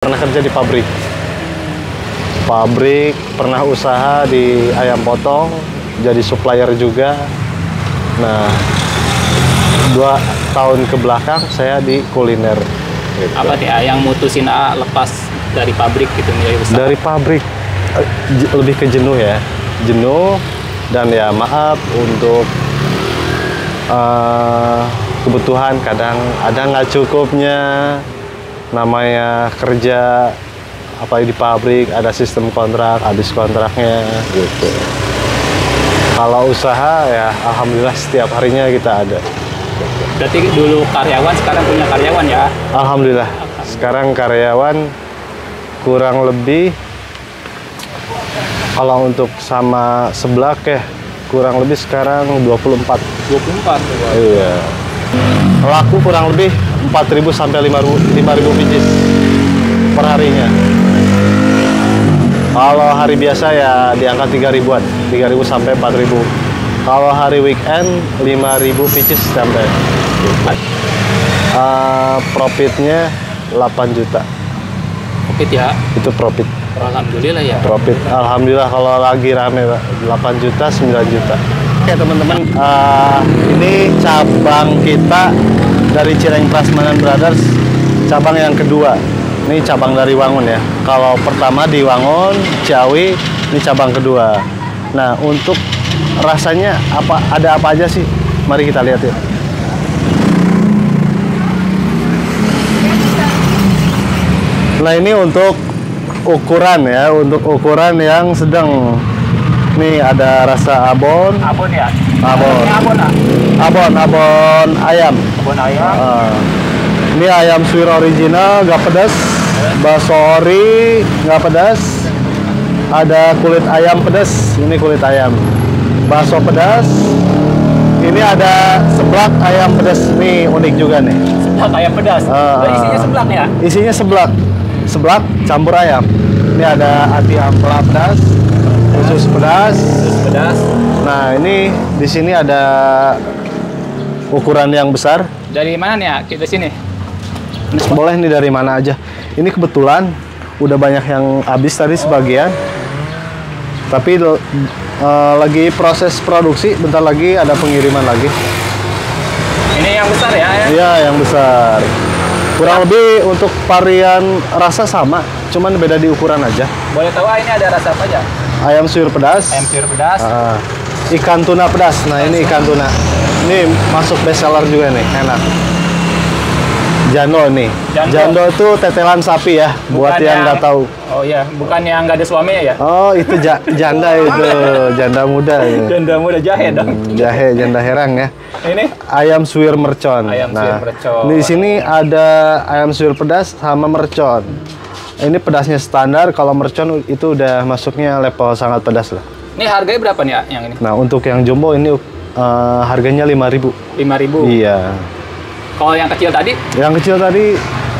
pernah kerja di pabrik. Pabrik, pernah usaha di ayam potong, jadi supplier juga. Nah, dua tahun ke belakang saya di kuliner. gitu. Apa A, yang mutusin A lepas dari pabrik gitu milih usaha? Dari pabrik eh, lebih ke jenuh ya, jenuh dan ya maaf untuk eh, kebutuhan kadang ada nggak cukupnya namanya kerja apa di pabrik ada sistem kontrak habis kontraknya. Gitu. Kalau usaha ya alhamdulillah setiap harinya kita ada. Berarti dulu karyawan, sekarang punya karyawan ya? alhamdulillah. Sekarang karyawan kurang lebih kalau untuk sama seblak ya kurang lebih sekarang 24 24 Iya. Laku kurang lebih 4.000 sampai 5.000 5.000 pieces per harinya. Kalau hari biasa ya di angka 3.000-an, 3.000 sampai 4.000. Kalau hari weekend 5.000 pieces sampai. Eh, profitnya 8 juta. Profit ya? Itu profit. Alhamdulillah ya. Profit. Alhamdulillah kalau lagi rame Pak. 8 juta, 9 juta. Oke teman-teman, eh, ini cabang kita dari Cireng Prasmanan Brothers, cabang yang kedua. Ini cabang dari Wangun ya. Kalau pertama di Wangun, Ciawi, ini cabang kedua. Nah, untuk rasanya apa ada apa aja sih? Mari kita lihat ya. Nah, ini untuk ukuran ya, untuk ukuran yang sedang. Nih ada rasa abon, Abon ya? Abon. Ini abon ah? abon, abon ayam. Abon ayam. Ah. ini ayam suwir original, nggak pedas. Bakso ori, nggak pedas. Ada kulit ayam pedas. Ini kulit ayam. Bakso pedas. Ini ada seblak ayam pedas. Nih unik juga nih. Seblak ayam pedas. Berarti isinya seblak ya? Isinya seblak. Seblak campur ayam. Ini ada hati ampela pedas, khusus pedas. Terus pedas. Nah, ini di sini ada ukuran yang besar. Dari mana nih ya? Kita sini. Boleh nih dari mana aja. Ini kebetulan udah banyak yang habis tadi sebagian. Tapi eh, lagi proses produksi, bentar lagi ada pengiriman lagi. Ini yang besar ya? ya? Iya, yang besar. Kurang lebih untuk varian rasa sama, cuman beda di ukuran aja. Boleh tahu ah, ini ada rasa apa aja? Ayam suwir pedas. Ayam sayur pedas. Ah, ikan tuna pedas. Nah, ini ikan tuna. Ini masuk best seller juga nih, enak. Jando nih. Jando. Jando itu tetelan sapi ya, buat Bukan yang nggak tahu. Oh iya, bukan yang nggak ada suaminya ya? Oh, itu ja- janda itu, janda muda. itu. Dan udah jahe dong. Hmm, Jahe, janda herang ya. Ini Ayam suwir mercon. Ayam suwir mercon. Di sini ada ayam suwir pedas sama mercon. Ini pedasnya standar, kalau mercon itu udah masuknya level sangat pedas lah. ini harganya berapa nih ya yang ini? Nah, untuk yang jumbo ini eh, harganya 5000 5000. Iya. Kalau yang kecil tadi Yang kecil tadi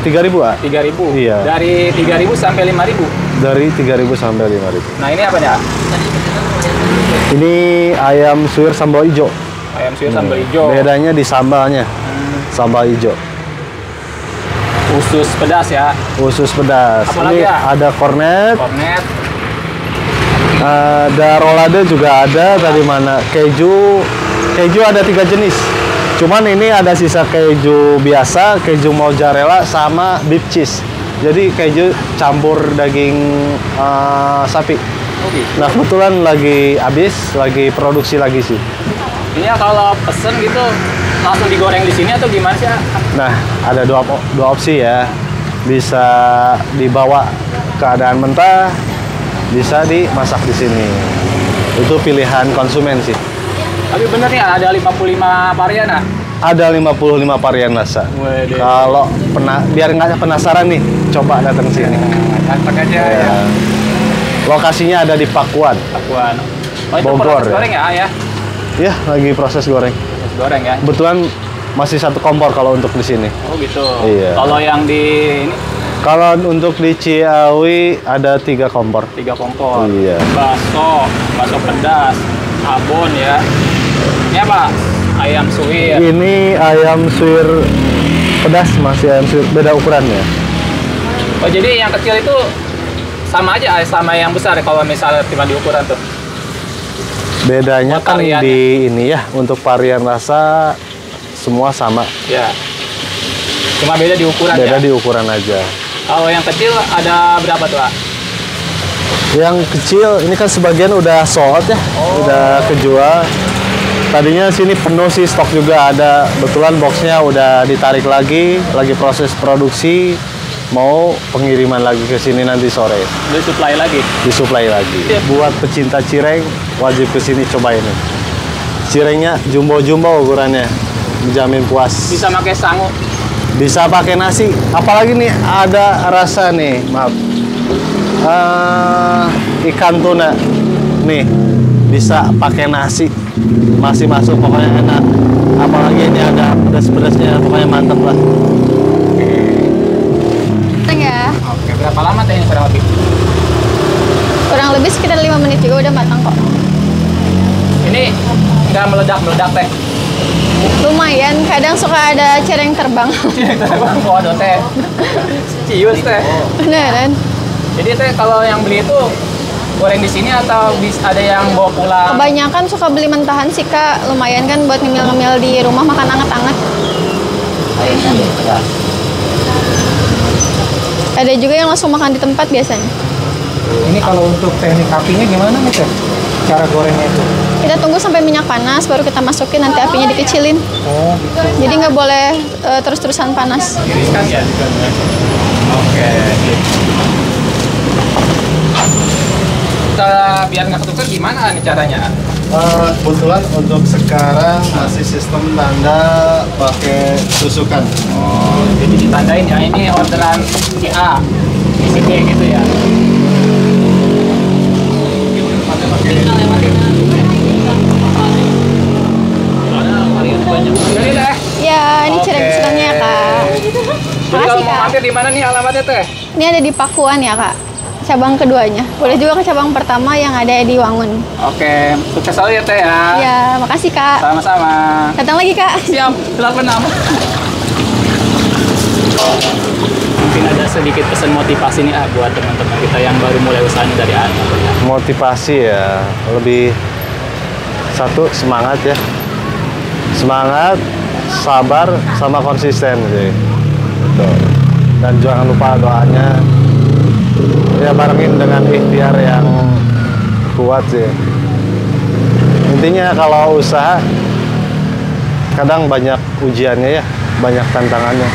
3000 ah. 3000. Iya. Dari 3000 sampai 5000. Dari 3000 sampai 5000. Nah, ini apa ya? Ini ayam suwir sambal hijau. Ayam suwir sambal hijau. Bedanya di sambalnya. Sambal hijau. Usus pedas ya. Khusus pedas. Apalagi Ini ya? ada kornet, Kornet. ada rolade juga ada. Tadi mana? Keju. Keju ada tiga jenis. Cuman ini ada sisa keju biasa, keju mozzarella sama beef cheese. Jadi keju campur daging eh, sapi. Oh gitu. Nah kebetulan lagi habis, lagi produksi lagi sih. Ini ya kalau pesen gitu langsung digoreng di sini atau gimana sih? ah? Nah ada dua dua opsi ya, bisa dibawa keadaan mentah, bisa dimasak di sini. Itu pilihan konsumen sih. Tapi bener nih ada 55 varian ah. Ada 55 varian rasa. Kalau pena, biar nggak penasaran nih, coba datang sini. Datang aja ya. Ya. Lokasinya ada di Pakuan. Akuan. Oh itu Bogor, proses ya? goreng ya, ya? Ya, lagi proses goreng. Goreng ya. Kebetulan masih satu kompor kalau untuk di sini. Oh gitu. Iya. Kalau yang di ini Kalau untuk di Ciawi ada tiga kompor. tiga kompor. Iya. Bakso, bakso pedas, abon ya. Ini apa? Ayam suwir. Ini ayam suwir pedas masih ayam suwir beda ukurannya. Oh jadi yang kecil itu sama aja sama yang besar kalau misalnya cuma di ukuran tuh. Bedanya kan variannya. di ini ya, untuk varian rasa semua sama. Ya. Cuma beda di ukuran Beda ya. di ukuran aja. Kalau yang kecil ada berapa tuh? Pak? Yang kecil ini kan sebagian udah sold ya, Oh. udah kejual. Tadinya sini penuh sih stok juga ada. Betulan boxnya udah ditarik lagi, lagi proses produksi. Mau pengiriman lagi ke sini nanti sore, supply lagi. disuplai lagi. Iya. Buat pecinta cireng wajib ke sini cobain nih. Cirengnya jumbo-jumbo ukurannya, dijamin puas. Bisa pakai sangu. Bisa pakai nasi, apalagi nih ada rasa nih, maaf. Eh, ikan tuna. Nih, bisa pakai nasi. Masih masuk pokoknya enak. Apalagi ini ada pedas-pedasnya, pokoknya mantep lah. Matang ya. Oke, berapa lama teh ini kurang lebih? Kurang lebih sekitar 5 menit juga udah matang kok. Ini nggak meledak-meledak teh. Lumayan, kadang suka ada cereng terbang. Waduh teh. Cius teh. Beneran. Jadi teh kalau yang beli itu goreng di sini atau bis ada yang bawa pulang? Kebanyakan suka beli mentahan sih kak. Lumayan kan buat ngemil-ngemil di rumah makan anget-anget. Ada juga yang langsung makan di tempat biasanya. Ini kalau untuk teknik apinya gimana nih teh? Cara gorengnya itu? Kita tunggu sampai minyak panas, baru kita masukin, nanti apinya dikecilin. Oh, Jadi nggak boleh eh, terus-terusan panas. ya? Oke. Cara biar nggak ketuker gimana nih caranya? Eh, kebetulan untuk sekarang masih sistem tanda pakai tusukan. Oh, jadi ditandain ya ini orderan si A, di si B gitu ya. Ya, ini cereng Oke. sedangnya ya kak. Jadi kalau Makasih mau kak. mampir di mana nih alamatnya teh? Ini ada di Pakuan ya kak. Cabang keduanya. Boleh juga ke cabang pertama yang ada di Wangun. Oke, sukses selalu ya teh ya. Ya, makasih kak. Sama-sama. Datang lagi kak. Siap, 86. Mungkin ada sedikit pesan motivasi nih ah buat teman-teman kita yang baru mulai usahanya dari awal ya. motivasi ya lebih satu semangat ya semangat sabar sama konsisten sih Gitu. dan jangan lupa doanya ya barengin dengan ikhtiar yang kuat sih. Intinya kalau usaha kadang banyak ujiannya ya banyak tantangannya.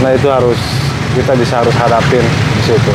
Nah itu harus kita bisa harus hadapin di situ